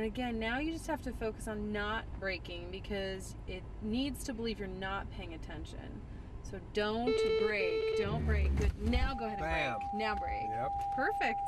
And again, now you just have to focus on not braking because it needs to believe you're not paying attention. So don't brake. Don't brake. Good. Now go ahead and Bam. brake. Now brake. Yep. Perfect.